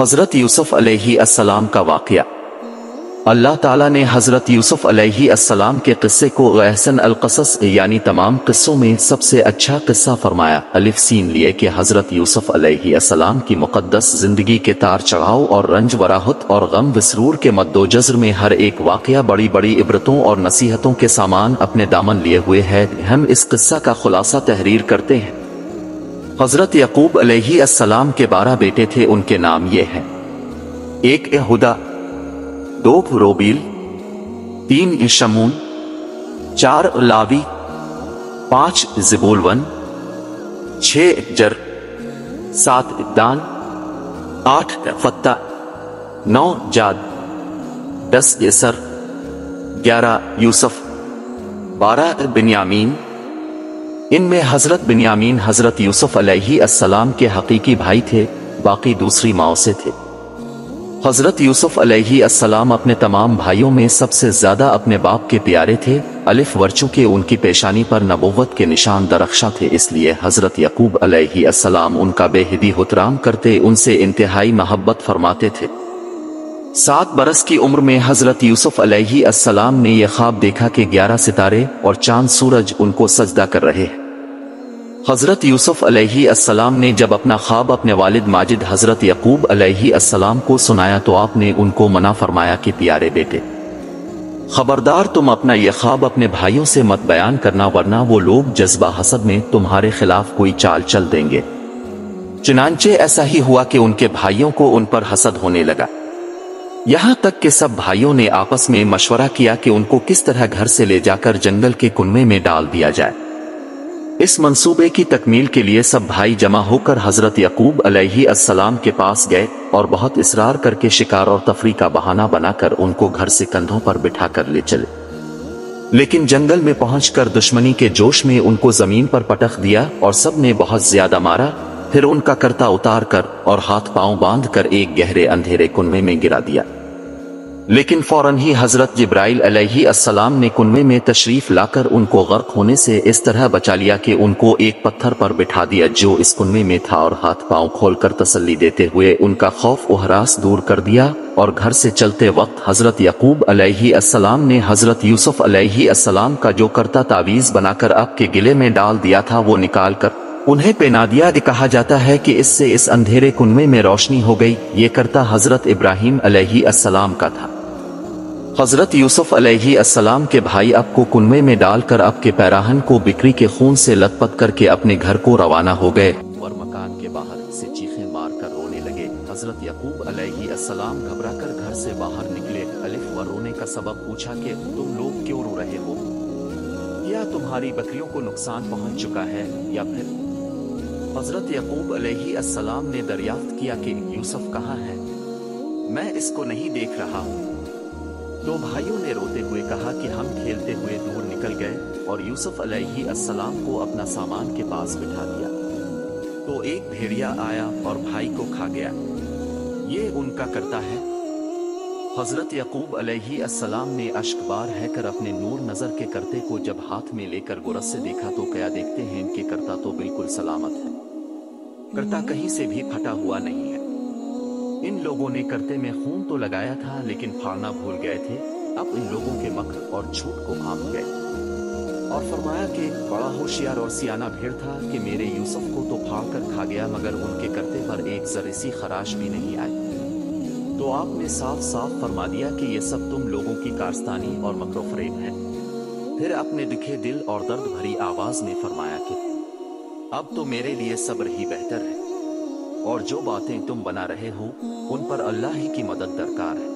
हज़रत यूसुफ अलैहि अस्सलाम का वाकया। अल्लाह ताला ने हज़रत यूसुफ अलैहि अस्सलाम के किस्से को अहसन अलकसस, यानी तमाम किस्सों में सबसे अच्छा किस्सा फरमाया। अलिफ सीन लिए कि हज़रत यूसुफ अलैहि अस्सलाम की मुकद्दस ज़िंदगी के तार चढ़ाव और रंज वराहत और गम विसरूर के मद्दोजर में हर एक वाकया बड़ी बड़ी इबरतों और नसीहतों के सामान अपने दामन लिए हुए है। हम इस किस्सा का खुलासा तहरीर करते हैं। हज़रत यकूब अलैहि अस्सलाम के बारह बेटे थे, उनके नाम ये हैं। एक एहुदा दो रोबील तीन इशमून चार लावी, पाँच जिबोलवन, छह जर सात दान आठ फत्ता, नौ जाद, दस यसर, ग्यारह यूसुफ, बारह बिन्यामीन इनमें हज़रत बिन्यामीन हज़रत यूसुफ अलैहि अस्सलाम के हकीकी भाई थे, बाकी दूसरी माओ से थे। हज़रत यूसुफ अलैहि अस्सलाम अपने तमाम भाइयों में सबसे ज़्यादा अपने बाप के प्यारे थे, अलिफ वर्चू के उनकी पेशानी पर नबोवत के निशान दरख्शा थे, इसलिए हज़रत यकूब अलैहि अस्सलाम उनका बेहदी हुतराम करते, उनसे इंतहाई मोहब्बत फरमाते थे। सात बरस की उम्र में हज़रत यूसुफ अलैहि अस्सलाम ने यह ख्वाब देखा कि ग्यारह सितारे और चाँद सूरज उनको सजदा कर रहे हैं। हज़रत यूसुफ अलैहि अस्सलाम ने जब अपना ख्वाब अपने वालिद माजिद हज़रत यकूब अलैहि अस्सलाम को सुनाया तो आपने उनको मना फरमाया कि प्यारे बेटे, खबरदार तुम अपना यह ख्वाब अपने भाइयों से मत बयान करना वरना वो लोग जज्बा हसद में तुम्हारे खिलाफ कोई चाल चल देंगे। चुनाचे ऐसा ही हुआ कि उनके भाइयों को उन पर हसद होने लगा। यहाँ तक कि सब भाइयों ने आपस में मशवरा किया कि उनको किस तरह घर से ले जाकर जंगल के कुनमे में डाल दिया जाए। इस मंसूबे की तकमील के लिए सब भाई जमा होकर हज़रत यकूब अलैहि अस्सलाम के पास गए और बहुत इसरार करके शिकार और तफरी का बहाना बनाकर उनको घर से कंधों पर बिठा कर ले चले। लेकिन जंगल में पहुंचकर दुश्मनी के जोश में उनको ज़मीन पर पटक दिया और सबने बहुत ज़्यादा मारा। फिर उनका करता उतार कर और हाथ पाँव बाँध कर एक गहरे अंधेरे कुनमे में गिरा दिया। लेकिन फ़ौरन ही हज़रत जिब्राइल अलैहिस्सलाम ने कुनवे में तशरीफ़ लाकर उनको गर्क होने से इस तरह बचा लिया कि उनको एक पत्थर पर बिठा दिया जो इस कुनवे में था और हाथ पाँव खोलकर तसल्ली देते हुए उनका खौफ उहरास दूर कर दिया और घर से चलते वक्त हज़रत यकूब अलैहिस्सलाम ने हज़रत यूसुफ अलैहिस्सलाम का जो करता तावीज बनाकर आपके गिले में डाल दिया था वो निकाल कर उन्हें पेना दिया। कहा जाता है कि इससे इस अंधेरे कुनवे में रोशनी हो गई। ये करता हज़रत इब्राहिम अलैहिस्सलाम का था। हज़रत यूसुफ अलैहिस्सलाम के भाई अब को कुनवे में डालकर अब के पैराहन को बिक्री के खून से लथपथ करके अपने घर को रवाना हो गए और मकान के बाहर से चीखें मार कर रोने लगे। हज़रत यकूब अलैहिस्सलाम घबरा कर घर से बाहर निकले। अलिफ व रोने का सबब पूछा कि, तुम लोग क्यों रो रहे हो? या तुम्हारी बकरियों को नुकसान पहुँच चुका है या फिर? हज़रत यकूब अलैहिस्सलाम ने दरियाफ्त किया कि, यूसुफ कहाँ है? मैं इसको नहीं देख रहा हूँ। दो भाइयों ने रोते हुए कहा कि हम खेलते हुए दूर निकल गए और यूसुफ अलैहि अस्सलाम को अपना सामान के पास बिठा दिया। तो एक भेड़िया आया और भाई को खा गया। ये उनका करता है। हज़रत यकूब अलैहि अस्सलाम ने अश्कबार है कर अपने नूर नज़र के करते को जब हाथ में लेकर गुरस से देखा तो क्या, देखते हैं इनके करता तो बिल्कुल सलामत है। करता कहीं से भी फटा हुआ नहीं है। इन लोगों ने करते में खून तो लगाया था, लेकिन फाड़ना भूल गए थे। अब इन लोगों के मकर और झूठ को भाग गए। और फरमाया कि बड़ा होशियार और सियाना भेड़ था कि मेरे यूसुफ को तो फाड़ कर खा गया, मगर उनके करते पर एक जरीसी खराश भी नहीं आई। तो आपने साफ़ साफ़ फरमा दिया कि ये सब तुम लोगों की कारस्तानी और मकरोफरेब है। फिर अपने दिखे दिल और दर्द भरी आवाज़ में फरमाया कि, अब तो मेरे लिए सब्र ही बेहतर है। और जो बातें तुम बना रहे हो, उन पर अल्लाह ही की मदद दरकार है।